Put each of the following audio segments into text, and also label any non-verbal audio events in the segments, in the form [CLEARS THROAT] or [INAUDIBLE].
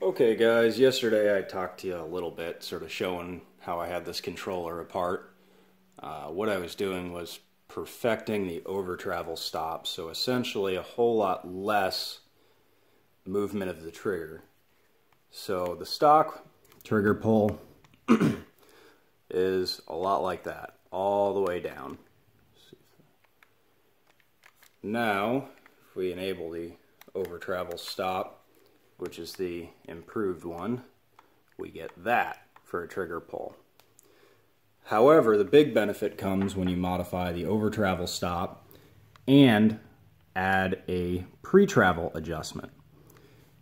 Okay guys, yesterday I talked to you a little bit, sort of showing how I had this controller apart. Uh, what I was doing was perfecting the over travel stop, so essentially a whole lot less movement of the trigger. So the stock trigger pull [CLEARS THROAT] is a lot like that, all the way down. Now, if we enable the over travel stop, which is the improved one, we get that for a trigger pull. However, the big benefit comes when you modify the over travel stop and add a pre-travel adjustment.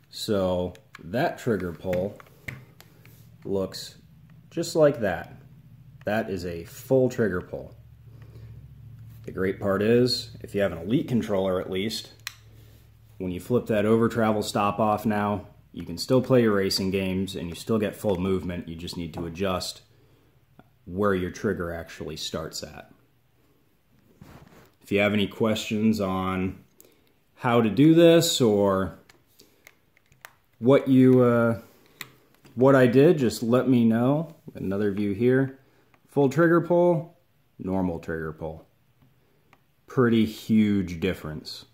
So that trigger pull looks just like that. That is a full trigger pull. The great part is, if you have an Elite controller at least, when you flip that over travel stop off now, you can still play your racing games and you still get full movement. You just need to adjust where your trigger actually starts at. If you have any questions on how to do this or what you uh, what I did, just let me know. Another view here. Full trigger pull, normal trigger pull. Pretty huge difference.